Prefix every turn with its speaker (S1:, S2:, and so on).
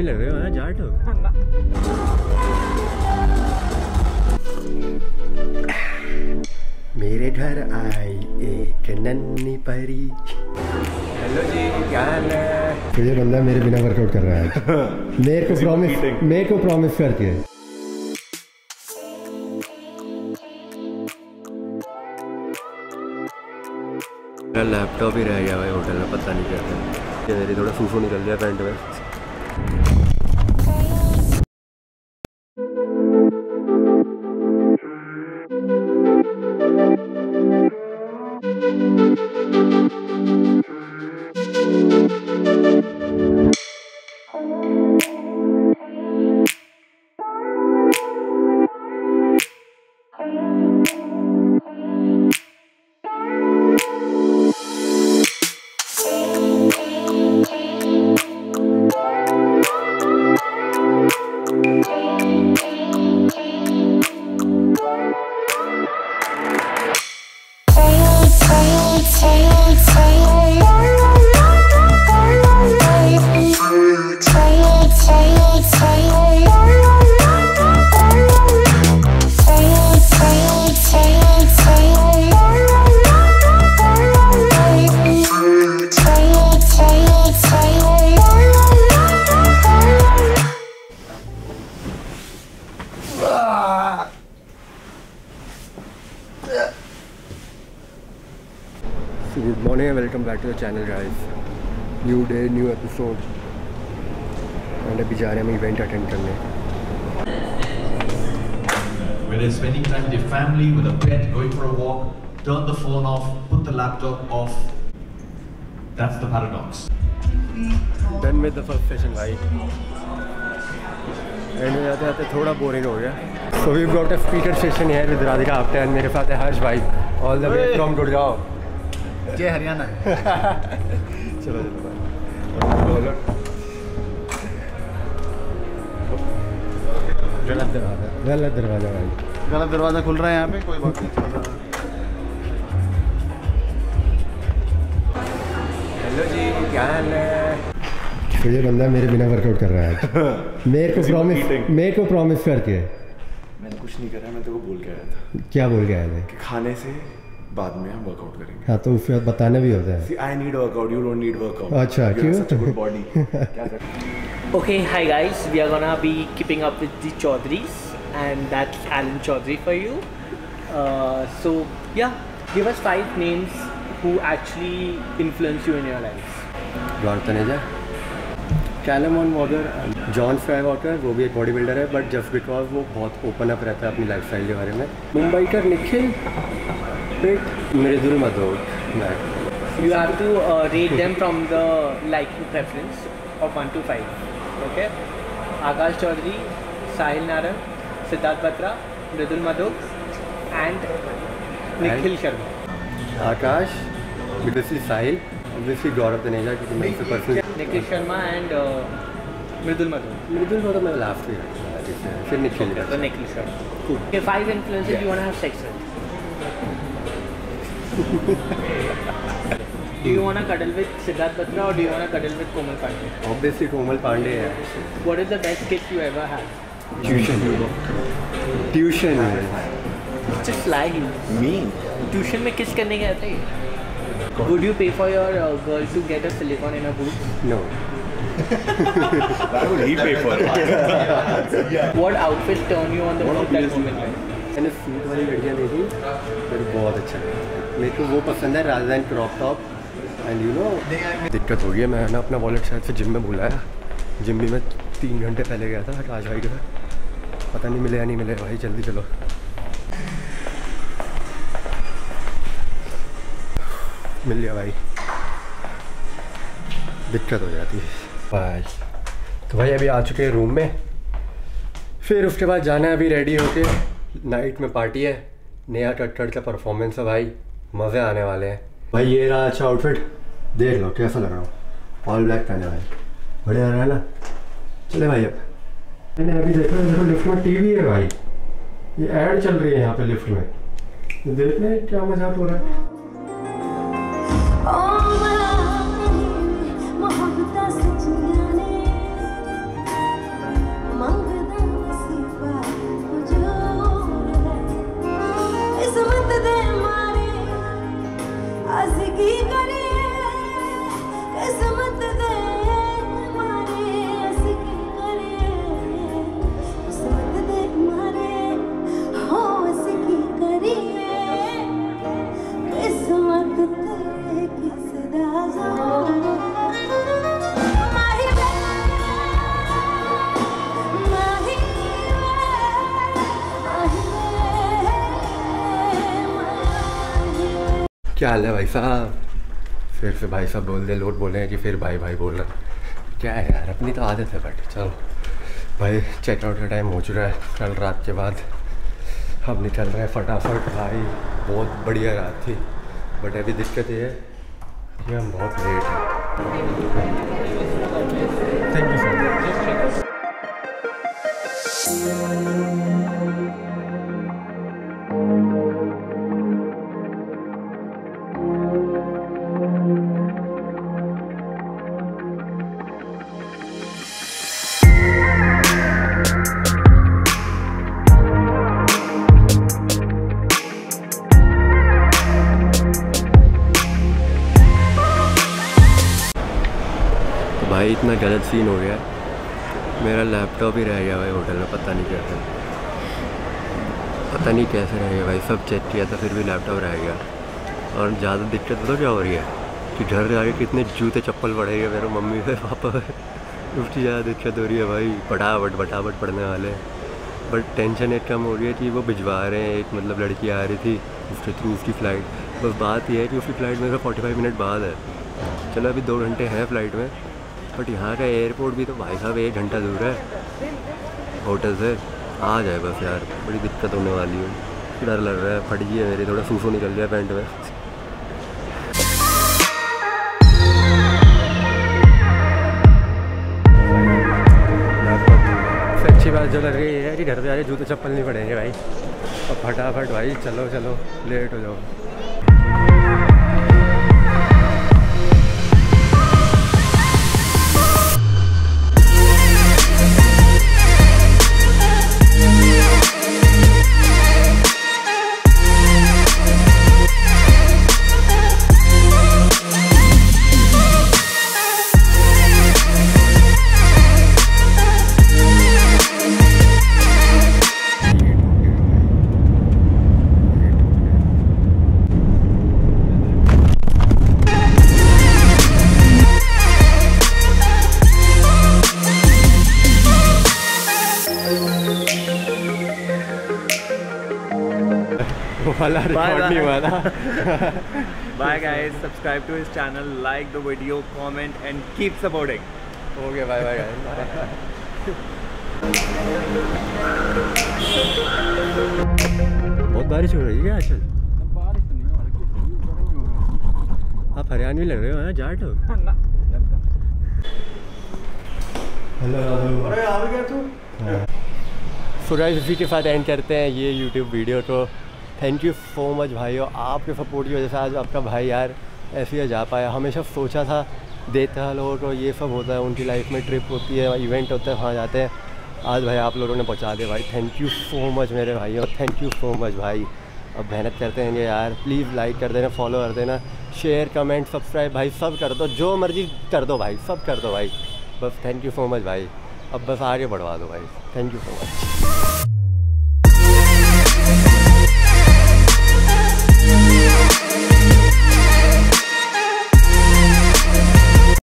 S1: आदमी लग रहे हो ना जाट हो। मेरे घर आई एक नन्ही परी। हेलो जी क्या हाल है? तो ये बंदा मेरे बिना वर्कआउट कर रहा है। मेरे को प्रॉमिस मेरे को प्रॉमिस करके। मेरा लैपटॉप ही रह गया भाई होटल में पता नहीं क्या था। मेरी थोड़ा फूफू निकल गया पैंट में। So good morning and welcome back to the channel guys. New day, new episode. And अभी जा रहे हैं हम इवेंट अटेंड करने
S2: Whether it's spending time with your family, with a pet, going for a walk, turn the phone off, put the laptop off. That's the paradox.
S1: Done with the first session भाई and में जाते जाते थोड़ा boring हो गया so we got a speaker session है with Radhika after and मेरे साथ है हर्ष भाई all the way from Gurgaon
S2: जय हरियाणा।
S1: चलो चलो गलत दरवाज़ा। गलत दरवाज़ा भाई।
S3: गलत दरवाज़ा खुल रहा है यहाँ पे कोई बात नहीं
S1: हेलो जी क्या हाल है? तो ये बंदा मेरे बिना वर्कआउट कर रहा है मेरे को प्रॉमिस मेरे को प्रॉमिस करके।
S4: मैंने कुछ नहीं करा मैं तो को बोल के आया था।
S1: क्या बोल के आए थे
S4: खाने से बाद में हम वर्कआउट करेंगे।
S1: हाँ तो उसके बाद बताना भी होता है।
S4: I need workout you don't need workout
S1: अच्छा क्यों?
S4: Such a good body
S5: okay hi guys we are gonna be keeping up with the Chaudharys and that Alan Chaudhary for you so yeah give us five names who actually influence you in your life
S1: John Taneja कैलमोन मॉगर John Fry Walker वो भी एक body builder है but just because वो बहुत open up रहता है अपनी लाइफ स्टाइल के बारे में। मुंबई का निखिल पिट Mridul Madhok
S5: You have to uh, rate them from the liking preference of one to five. Okay. Akash Chaudhary, Sahil Naran, Siddharth Batra, Mridul Madhok, and Nikhil Sharma.
S1: Akash obviously Sahil obviously Gaurav Taneja क्योंकि मैं उससे
S5: Nikhil Sharma and uh, Mridul Madhok.
S1: मृदुल मधोट मैं last में रखूँगा जैसे फिर
S5: So Nikhil Sharma. Cool. Okay, five influences yeah. you wanna have sex with. Do you wanna cuddle with Siddharth Batra or do you wanna cuddle with Komal Pandey?
S1: Obviously Komal Pandey है
S5: What is the best kiss you ever had?
S1: Tuition tuition
S5: Just lie.
S4: Me?
S5: Tuition में kiss करने गया था Would you pay for your uh, girl to get a silicone in her boob?
S1: No
S4: Why would he pay for it?
S5: What outfit turn you on the boat that moment?
S1: मैंने suit वाली लड़कियाँ देखी को बहुत अच्छा मेरे को वो पसंद है राजा and crop top and you know दिक्कत हो गई है मैंने अपना वॉलेट शायद से जिम में भूलाया जिम भी मैं तीन घंटे पहले गया था, राज भाई के पता नहीं मिले या नहीं मिले, भाई जल्दी चलो। मिल गया भाई। दिक्कत हो जाती है। तो भाई अभी आ चुके हैं रूम में। फिर उसके बाद जाना है अभी रेडी होके। नाइट में पार्टी है। नया कटकट का परफॉर्मेंस है भाई। मज़े आने वाले हैं। भाई, ये रहा अच्छा आउटफिट देख लो, कैसा लग रहा हूँ। ऑल ब्लैक पहने भाई बढ़िया रहा है ना? चले भाई अब। मैंने अभी देखा देखो लिफ्ट में टीवी है भाई। ये एड चल रही है यहाँ पे लिफ्ट में। देखने क्या मज़ाक हो रहा है।
S6: अजगी करे
S1: क्या हाल है भाई साहब? फिर से भाई साहब बोल दे लोट बोले हैं कि फिर भाई भाई बोल रहे क्या है यार, अपनी तो आदत है बट, चलो। भाई चेकआउट का टाइम हो चुका है, कल रात के बाद हम निकल रहे हैं फटाफट। भाई, बहुत बढ़िया रात थी, बट अभी दिक्कत ये है कि हम बहुत लेट हैं। थैंक यू सो मच भाई इतना गलत सीन हो गया मेरा लैपटॉप ही रह गया भाई होटल में, पता नहीं कैसे। पता नहीं कैसे रह गया भाई, सब चेक किया था, फिर भी लैपटॉप रह गया। और ज़्यादा दिक्कत तो क्या हो रही है? कि घर जाके कितने जूते चप्पल पड़ेंगे मेरे मम्मी से पापा से उसकी ज़्यादा दिक्कत हो रही है भाई, फटाफट फटाफट पढ़ने वाले। बट टेंशन एक कम हो रही है कि वो भिजवा रहे हैं, एक मतलब लड़की आ रही थी, उसके थ्रू उसकी फ़्लाइट बस बात यह है कि उसकी फ़्लाइट मेरे फोर्टी फाइव मिनट बाद है। चलो अभी दो घंटे हैं फ़्लाइट में। बट यहाँ का एयरपोर्ट भी तो भाई साहब एक घंटा दूर है। होटल से आ जाए बस यार, बड़ी दिक्कत होने वाली है। डर लग रहा है, फट गई है मेरी, थोड़ा सूसो निकल गया पैंट में। अच्छी बात जो लग रही है कि घर पे आके जूते चप्पल नहीं पड़ेंगे भाई। अब फटाफट भाई, चलो चलो लेट हो जाओ। वाला रिकॉर्ड नहीं हुआ था
S6: Bye guys, subscribe to his channel, like the video, comment and keep supporting.
S1: हो गया बाय बाय गाइस बहुत बारिश हो रही है क्या आजकल आप हरियाणवी लग रहे हो हैं? जाट हो? हेलो अरे आ गया तू? सो गाइस इसी के साथ एंड करते हैं ये यूट्यूब वीडियो को थैंक यू सो मच भाइयों। आपके सपोर्ट की वजह से आज आपका भाई यार ऐसे ही जा पाया। हमेशा सोचा था, देता है लोगों को, ये सब होता है, उनकी लाइफ में ट्रिप होती है इवेंट होता है, वहाँ जाते हैं। आज भाई आप लोगों ने पहुँचा दिया भाई। थैंक यू सो मच मेरे भाइयों। थैंक यू सो मच भाई। अब मेहनत करते हैं यार। प्लीज़ लाइक कर देना फॉलो कर देना। शेयर कमेंट सब्सक्राइब भाई। सब कर दो, जो मर्ज़ी कर दो भाई। सब कर दो भाई। बस थैंक यू सो मच भाई। अब बस आगे बढ़वा दो भाई। Thank you so much